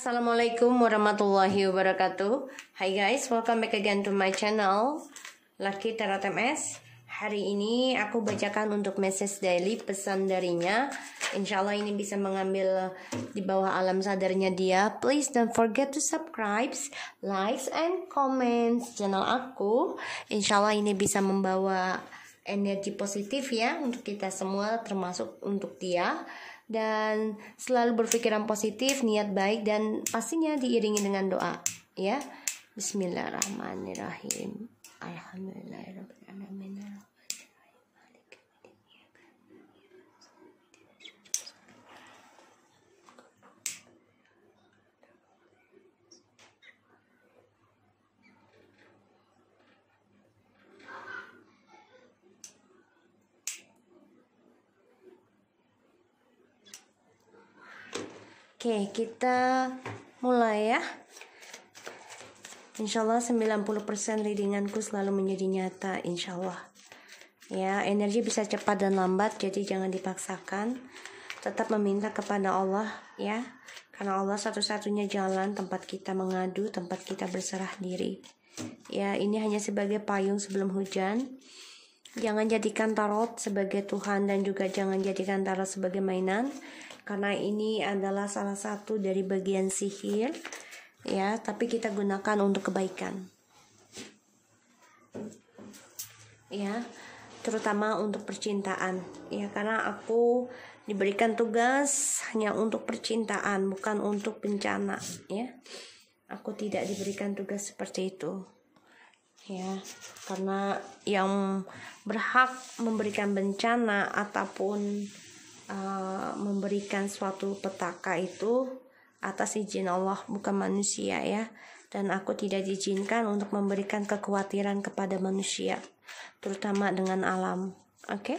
Assalamualaikum warahmatullahi wabarakatuh. Hai guys, welcome back again to my channel Lucky Tarot MS Hari ini aku bacakan untuk message daily pesan darinya. Insya Allah ini bisa mengambil di bawah alam sadarnya dia. Please don't forget to subscribe, likes, and comments channel aku. Insya Allah ini bisa membawa energi positif ya untuk kita semua termasuk untuk dia dan selalu berpikiran positif, niat baik dan pastinya diiringi dengan doa ya. Bismillahirrahmanirrahim. Alhamdulillahirrahmanirrahim. Oke, kita mulai ya. Insya Allah 90% readinganku selalu menjadi nyata, insya Allah. Ya, energi bisa cepat dan lambat, jadi jangan dipaksakan. Tetap meminta kepada Allah, ya. Karena Allah satu-satunya jalan tempat kita mengadu, tempat kita berserah diri. Ya, ini hanya sebagai payung sebelum hujan. Jangan jadikan tarot sebagai Tuhan dan juga jangan jadikan tarot sebagai mainan karena ini adalah salah satu dari bagian sihir ya tapi kita gunakan untuk kebaikan. Ya terutama untuk percintaan. Ya karena aku diberikan tugas hanya untuk percintaan bukan untuk bencana ya. Aku tidak diberikan tugas seperti itu. Ya karena yang berhak memberikan bencana ataupun uh, memberikan suatu petaka itu atas izin Allah bukan manusia ya. Dan aku tidak diizinkan untuk memberikan kekhawatiran kepada manusia terutama dengan alam. Oke? Okay?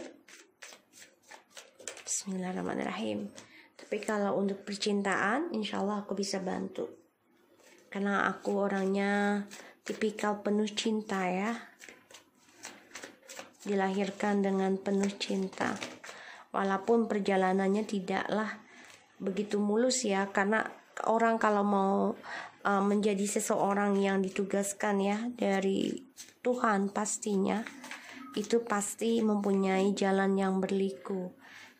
Bismillahirrahmanirrahim. Tapi kalau untuk percintaan insya Allah aku bisa bantu. Karena aku orangnya tipikal penuh cinta ya. Dilahirkan dengan penuh cinta walaupun perjalanannya tidaklah begitu mulus ya karena orang kalau mau uh, menjadi seseorang yang ditugaskan ya dari Tuhan pastinya itu pasti mempunyai jalan yang berliku.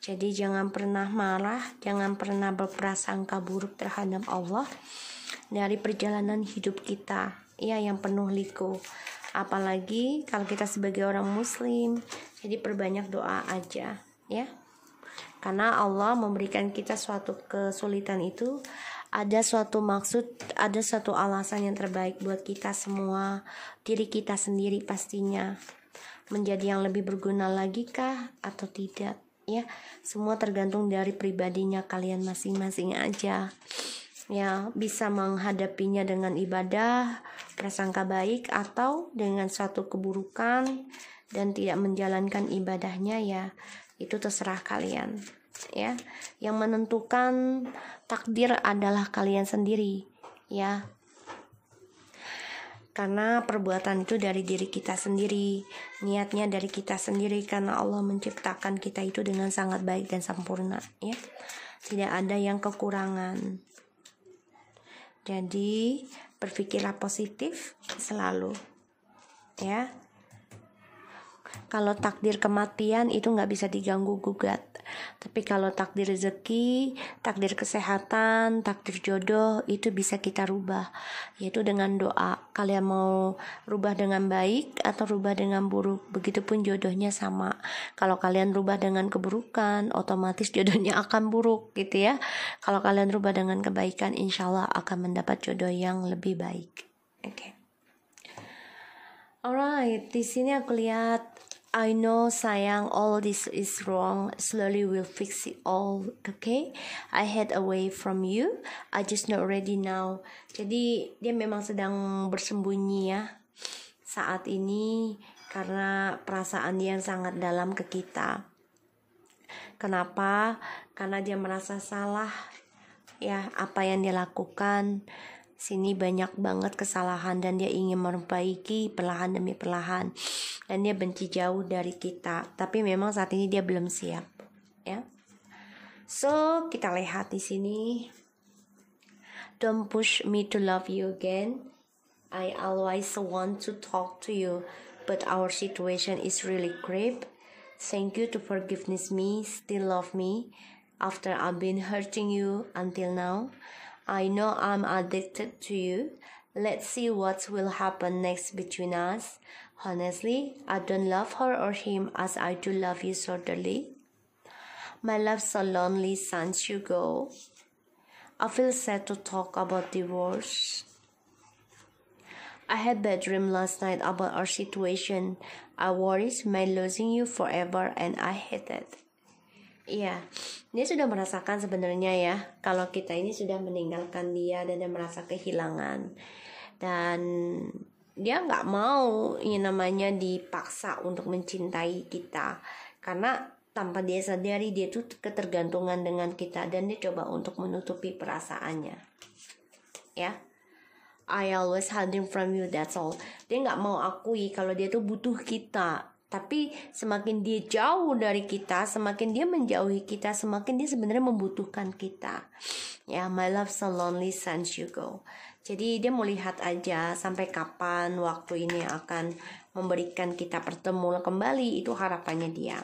Jadi jangan pernah marah, jangan pernah berprasangka buruk terhadap Allah dari perjalanan hidup kita ya yang penuh liku. Apalagi kalau kita sebagai orang muslim, jadi perbanyak doa aja ya karena Allah memberikan kita suatu kesulitan itu ada suatu maksud, ada suatu alasan yang terbaik buat kita semua, diri kita sendiri pastinya. Menjadi yang lebih berguna lagi kah atau tidak? Ya, semua tergantung dari pribadinya kalian masing-masing aja. Ya, bisa menghadapinya dengan ibadah, prasangka baik atau dengan suatu keburukan dan tidak menjalankan ibadahnya ya itu terserah kalian ya. Yang menentukan takdir adalah kalian sendiri ya. Karena perbuatan itu dari diri kita sendiri niatnya dari kita sendiri karena Allah menciptakan kita itu dengan sangat baik dan sempurna ya. Tidak ada yang kekurangan. Jadi berpikirlah positif selalu ya kalau takdir kematian itu nggak bisa diganggu gugat. Tapi kalau takdir rezeki takdir kesehatan takdir jodoh itu bisa kita rubah. Yaitu dengan doa. Kalian mau rubah dengan baik atau rubah dengan buruk begitupun jodohnya sama. Kalau kalian rubah dengan keburukan otomatis jodohnya akan buruk gitu ya. Kalau kalian rubah dengan kebaikan insya Allah akan mendapat jodoh yang lebih baik. Oke. Okay. Alright, di sini aku lihat I know sayang all this is wrong. Slowly will fix it all okay? I head away from you. I just not ready now. Jadi dia memang sedang bersembunyi ya saat ini karena perasaan dia yang sangat dalam ke kita. Kenapa? Karena dia merasa salah ya apa yang dia lakukan sini banyak banget kesalahan dan dia ingin memperbaiki perlahan demi perlahan dan dia benci jauh dari kita tapi memang saat ini dia belum siap ya so kita lihat di sini don't push me to love you again. I always want to talk to you, but our situation is really crap. Thank you to forgiveness me, still love me after I've been hurting you until now. I know I'm addicted to you. Let's see what will happen next between us. Honestly, I don't love her or him as I do love you so dearly. My love's so lonely since you go. I feel sad to talk about divorce. I had bad dream last night about our situation. I worried my losing you forever and I hate it. Iya, dia sudah merasakan sebenarnya ya kalau kita ini sudah meninggalkan dia dan dia merasa kehilangan. Dan dia nggak mau ini namanya dipaksa untuk mencintai kita. Karena tanpa dia sadari dia tuh ketergantungan dengan kita dan dia coba untuk menutupi perasaannya. Ya. I always hiding from you that's all. Dia nggak mau akui kalau dia tuh butuh kita tapi semakin dia jauh dari kita, semakin dia menjauhi kita, semakin dia sebenarnya membutuhkan kita. Ya, my love so lonely since you go. Jadi dia mau lihat aja sampai kapan waktu ini akan memberikan kita pertemuan kembali itu harapannya dia.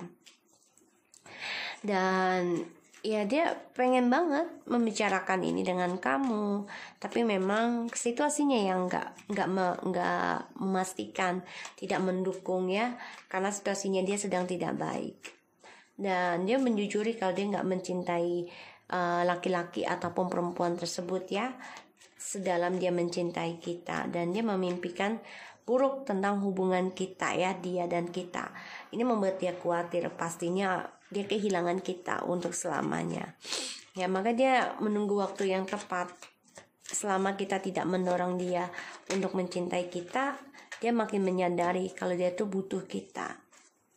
Dan ya dia pengen banget membicarakan ini dengan kamu. Tapi memang situasinya yang nggak nggak nggak memastikan tidak mendukung ya karena situasinya dia sedang tidak baik. Dan dia menjujuri kalau dia nggak mencintai eh, laki-laki uh, ataupun perempuan tersebut ya sedalam dia mencintai kita. Dan dia memimpikan buruk tentang hubungan kita ya dia dan kita. Ini membuat dia khawatir. Pastinya dia kehilangan kita untuk selamanya. Ya maka dia menunggu waktu yang tepat. Selama kita tidak mendorong dia untuk mencintai kita dia makin menyadari kalau dia tuh butuh kita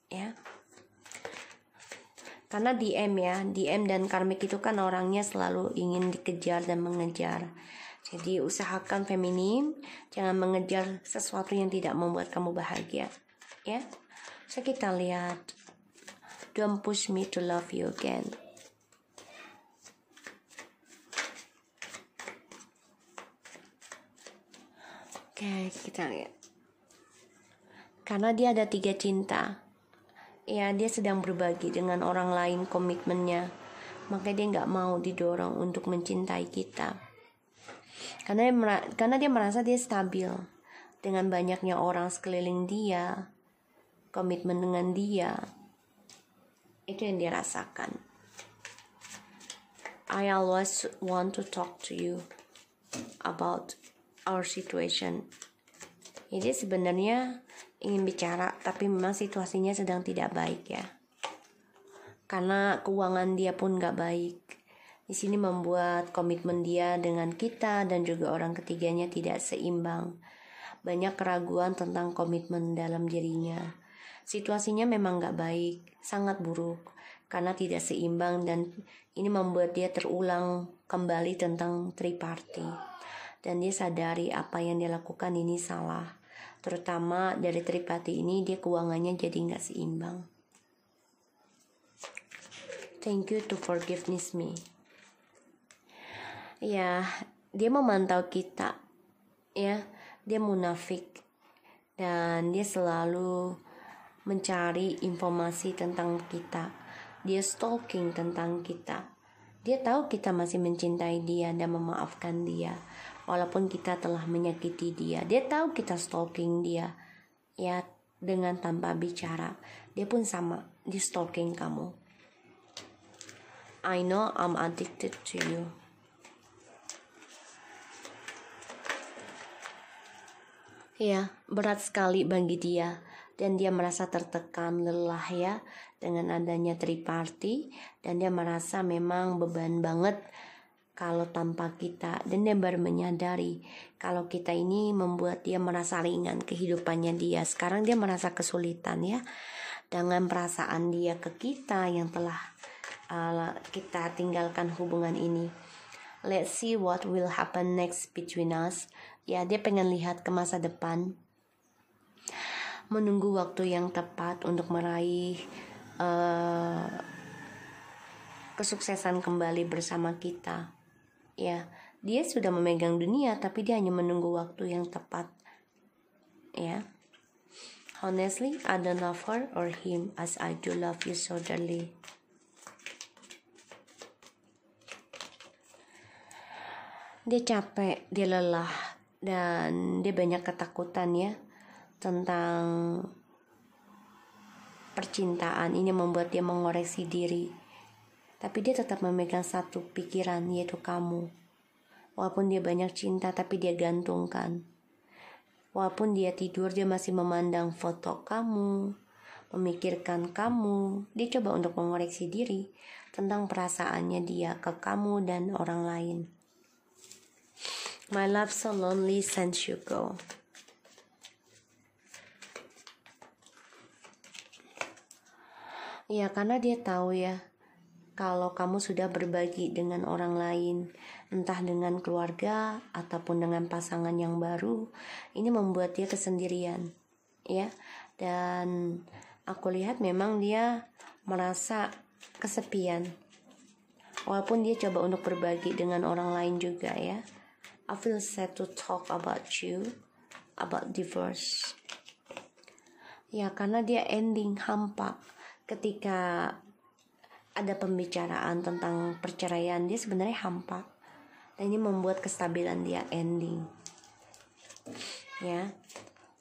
ya. Karena DM ya DM dan karmik itu kan orangnya selalu ingin dikejar dan mengejar. Jadi usahakan feminim jangan mengejar sesuatu yang tidak membuat kamu bahagia ya. So kita lihat Don't push me to love you again. Oke, kita lihat. Karena dia ada tiga cinta. Ya, dia sedang berbagi dengan orang lain komitmennya. Maka dia nggak mau didorong untuk mencintai kita. Karena dia, karena dia merasa dia stabil dengan banyaknya orang sekeliling dia, komitmen dengan dia, itu yang dia rasakan I always want to talk to you about our situation. Jadi sebenarnya ingin bicara tapi memang situasinya sedang tidak baik ya. Karena keuangan dia pun gak baik. Di sini membuat komitmen dia dengan kita dan juga orang ketiganya tidak seimbang. Banyak keraguan tentang komitmen dalam dirinya Situasinya memang gak baik, sangat buruk, karena tidak seimbang dan ini membuat dia terulang kembali tentang triparty. Dan dia sadari apa yang dia lakukan ini salah. Terutama dari triparty ini dia keuangannya jadi gak seimbang. Thank you to forgiveness me. Ya, dia memantau kita. Ya, dia munafik. Dan dia selalu mencari informasi tentang kita. Dia stalking tentang kita. Dia tahu kita masih mencintai dia dan memaafkan dia. Walaupun kita telah menyakiti dia. Dia tahu kita stalking dia. Ya, dengan tanpa bicara. Dia pun sama. Dia stalking kamu. I know I'm addicted to you. Ya, berat sekali bagi dia dan dia merasa tertekan lelah ya dengan adanya triparty. Dan dia merasa memang beban banget kalau tanpa kita. Dan dia baru menyadari kalau kita ini membuat dia merasa ringan kehidupannya dia. Sekarang dia merasa kesulitan ya dengan perasaan dia ke kita yang telah uh, kita tinggalkan hubungan ini. Let's see what will happen next between us. Ya dia pengen lihat ke masa depan menunggu waktu yang tepat untuk meraih uh, kesuksesan kembali bersama kita. Ya dia sudah memegang dunia tapi dia hanya menunggu waktu yang tepat. Ya. Honestly I don't love her or him as I do love you so dearly. Dia capek dia lelah dan dia banyak ketakutan ya tentang percintaan ini membuat dia mengoreksi diri tapi dia tetap memegang satu pikiran yaitu kamu Walaupun dia banyak cinta tapi dia gantungkan. Walaupun dia tidur dia masih memandang foto kamu, memikirkan kamu. Dia coba untuk mengoreksi diri tentang perasaannya dia ke kamu dan orang lain. My love so lonely since you go. Ya karena dia tahu ya kalau kamu sudah berbagi dengan orang lain, entah dengan keluarga ataupun dengan pasangan yang baru, ini membuat dia kesendirian, ya. Dan aku lihat memang dia merasa kesepian. Walaupun dia coba untuk berbagi dengan orang lain juga ya. I feel sad to talk about you, about divorce. Ya, karena dia ending hampa ketika ada pembicaraan tentang perceraian dia sebenarnya hampa. Dan ini membuat kestabilan dia ending. Ya.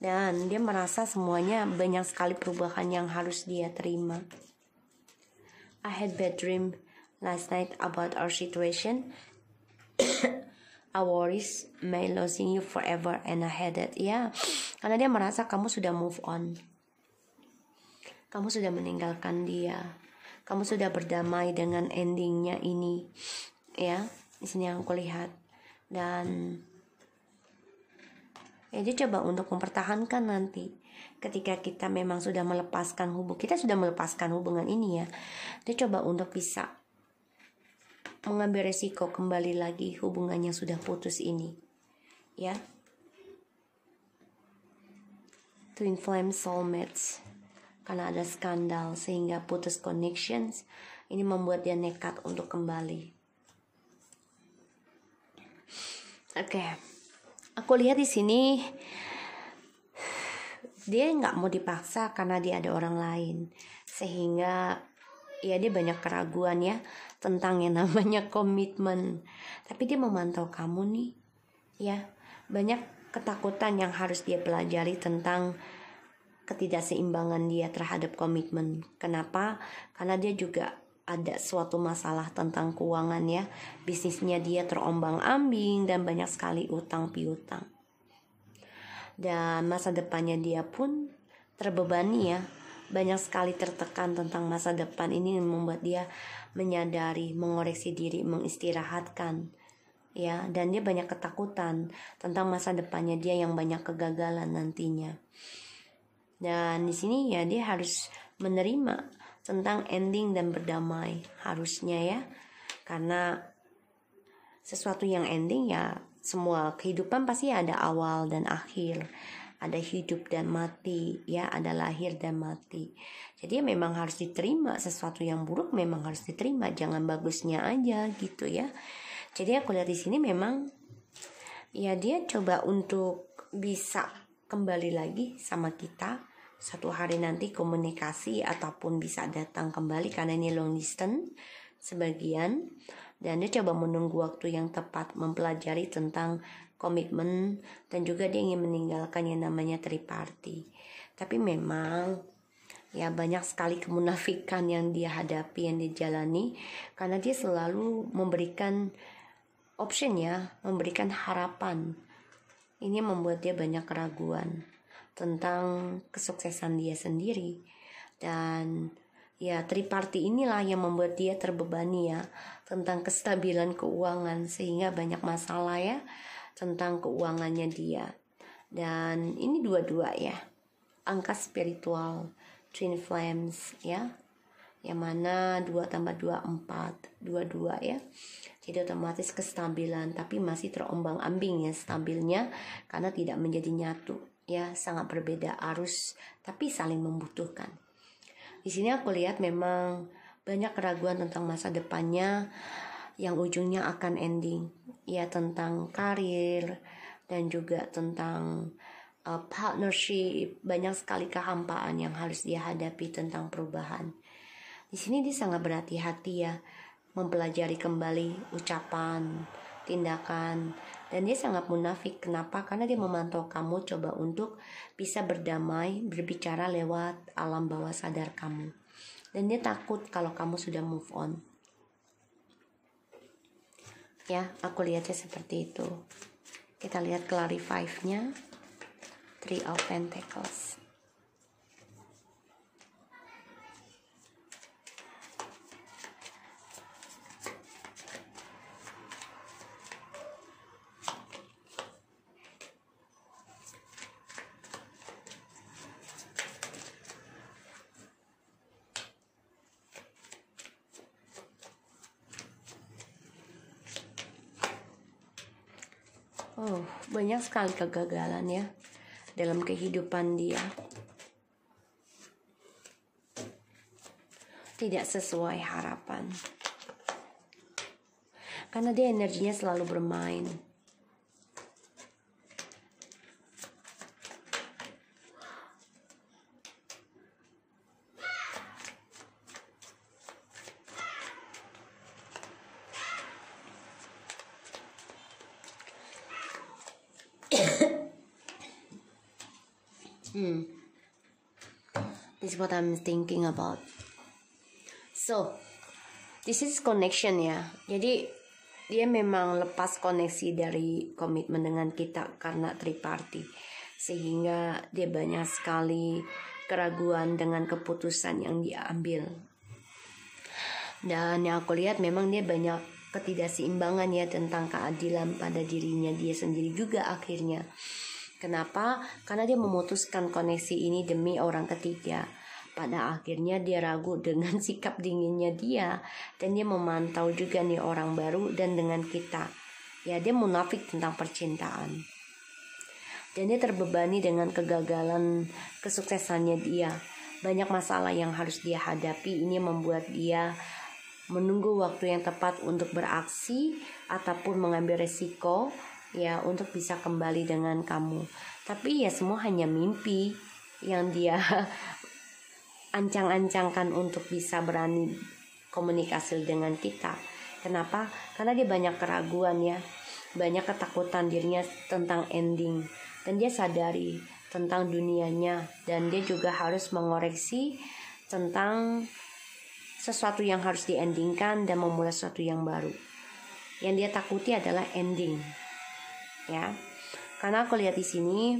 Dan dia merasa semuanya banyak sekali perubahan yang harus dia terima. I had bad dream last night about our situation. I worries may losing you forever and I had it. Ya. Karena dia merasa kamu sudah move on kamu sudah meninggalkan dia. Kamu sudah berdamai dengan endingnya ini ya. Di sini yang aku lihat. Dan ya dia coba untuk mempertahankan nanti. Ketika kita memang sudah melepaskan hubung kita sudah melepaskan hubungan ini ya. Dia coba untuk bisa mengambil resiko kembali lagi hubungan yang sudah putus ini ya. Twin flame soulmates karena ada skandal sehingga putus connections ini membuat dia nekat untuk kembali Oke, okay. aku lihat di sini dia nggak mau dipaksa karena dia ada orang lain, sehingga ya dia banyak keraguan ya tentang yang namanya komitmen. Tapi dia memantau kamu nih, ya banyak ketakutan yang harus dia pelajari tentang ketidakseimbangan dia terhadap komitmen. Kenapa? Karena dia juga ada suatu masalah tentang keuangan ya. Bisnisnya dia terombang ambing dan banyak sekali utang piutang. Dan masa depannya dia pun terbebani ya. Banyak sekali tertekan tentang masa depan ini membuat dia menyadari mengoreksi diri mengistirahatkan ya. Dan dia banyak ketakutan tentang masa depannya dia yang banyak kegagalan nantinya dan di sini ya dia harus menerima tentang ending dan berdamai harusnya ya. Karena sesuatu yang ending ya semua kehidupan pasti ada awal dan akhir. Ada hidup dan mati ya ada lahir dan mati. Jadi ya memang harus diterima sesuatu yang buruk memang harus diterima jangan bagusnya aja gitu ya. Jadi aku lihat di sini memang ya dia coba untuk bisa kembali lagi sama kita satu hari nanti komunikasi ataupun bisa datang kembali karena ini long distance sebagian. Dan dia coba menunggu waktu yang tepat mempelajari tentang komitmen dan juga dia ingin meninggalkan yang namanya triparty tapi memang ya banyak sekali kemunafikan yang dia hadapi yang dijalani karena dia selalu memberikan option ya memberikan harapan. Ini membuat dia banyak keraguan tentang kesuksesan dia sendiri. Dan ya triparty inilah yang membuat dia terbebani ya tentang kestabilan keuangan sehingga banyak masalah ya tentang keuangannya dia. Dan ini dua-dua ya angka spiritual twin flames ya yang mana 2 tambah 2 4 2 2 ya. Jadi otomatis kestabilan tapi masih terombang ambing ya stabilnya karena tidak menjadi nyatu ya sangat berbeda arus tapi saling membutuhkan. Di sini aku lihat memang banyak keraguan tentang masa depannya yang ujungnya akan ending. Ya tentang karir dan juga tentang uh, partnership. Banyak sekali kehampaan yang harus dia hadapi tentang perubahan. Di sini dia sangat berhati-hati ya mempelajari kembali ucapan tindakan dan dia sangat munafik. Kenapa? Karena dia memantau kamu coba untuk bisa berdamai berbicara lewat alam bawah sadar kamu. Dan dia takut kalau kamu sudah move on. Ya aku lihatnya seperti itu. Kita lihat clarify nya three of pentacles Oh, banyak sekali kegagalan ya dalam kehidupan dia. Tidak sesuai harapan. Karena dia energinya selalu bermain. Hmm. This is what I'm thinking about. So, this is connection ya. Jadi dia memang lepas koneksi dari komitmen dengan kita karena triparty. Sehingga dia banyak sekali keraguan dengan keputusan yang dia ambil. Dan yang aku lihat memang dia banyak ketidakseimbangan ya tentang keadilan pada dirinya dia sendiri juga akhirnya Kenapa? Karena dia memutuskan koneksi ini demi orang ketiga. Pada akhirnya dia ragu dengan sikap dinginnya dia dan dia memantau juga nih orang baru dan dengan kita. Ya dia munafik tentang percintaan. Dan dia terbebani dengan kegagalan kesuksesannya dia. Banyak masalah yang harus dia hadapi ini membuat dia menunggu waktu yang tepat untuk beraksi ataupun mengambil resiko ya untuk bisa kembali dengan kamu. Tapi ya semua hanya mimpi yang dia ancang-ancangkan untuk bisa berani komunikasi dengan kita. Kenapa? Karena dia banyak keraguan ya, banyak ketakutan dirinya tentang ending dan dia sadari tentang dunianya dan dia juga harus mengoreksi tentang sesuatu yang harus diendingkan dan memulai sesuatu yang baru. Yang dia takuti adalah ending ya. Karena aku lihat di sini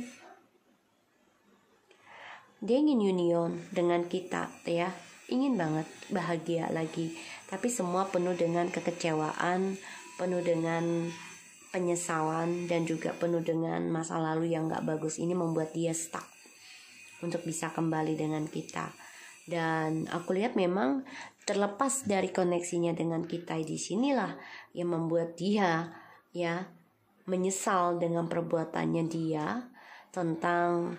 dia ingin union dengan kita ya. Ingin banget bahagia lagi. Tapi semua penuh dengan kekecewaan penuh dengan penyesalan dan juga penuh dengan masa lalu yang gak bagus. Ini membuat dia stuck untuk bisa kembali dengan kita. Dan aku lihat memang terlepas dari koneksinya dengan kita di sinilah yang membuat dia ya menyesal dengan perbuatannya dia tentang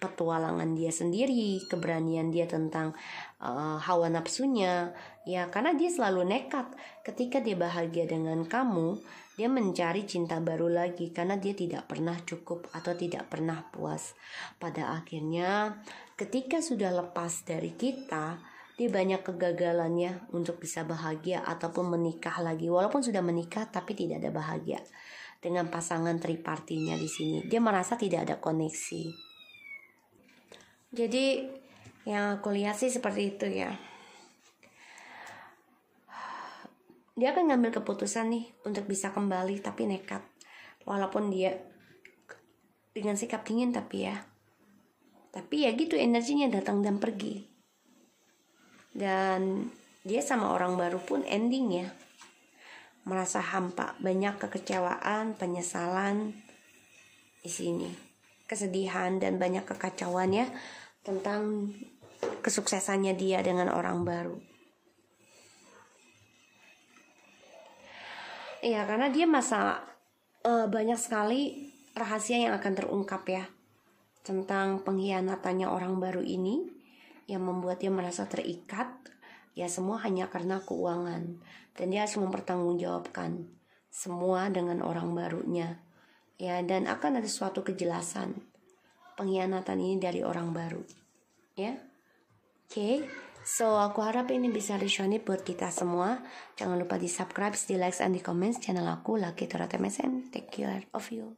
petualangan dia sendiri, keberanian dia tentang uh, hawa nafsunya, ya karena dia selalu nekat. Ketika dia bahagia dengan kamu, dia mencari cinta baru lagi karena dia tidak pernah cukup atau tidak pernah puas. Pada akhirnya, ketika sudah lepas dari kita, dia banyak kegagalannya untuk bisa bahagia ataupun menikah lagi. Walaupun sudah menikah, tapi tidak ada bahagia dengan pasangan tripartinya di sini. Dia merasa tidak ada koneksi. Jadi yang aku lihat sih seperti itu ya. Dia akan ngambil keputusan nih untuk bisa kembali tapi nekat. Walaupun dia dengan sikap dingin tapi ya. Tapi ya gitu energinya datang dan pergi. Dan dia sama orang baru pun ending ya merasa hampa, banyak kekecewaan, penyesalan di sini, kesedihan dan banyak kekacauan ya tentang kesuksesannya dia dengan orang baru. Iya, karena dia masa uh, banyak sekali rahasia yang akan terungkap ya tentang pengkhianatannya orang baru ini yang membuat dia merasa terikat ya semua hanya karena keuangan. Dan dia harus mempertanggungjawabkan semua dengan orang barunya. Ya dan akan ada suatu kejelasan pengkhianatan ini dari orang baru. Ya. Oke. Okay. so aku harap ini bisa resonate buat kita semua. Jangan lupa di subscribe di like and di comments channel aku Lucky Torot MSN take care of you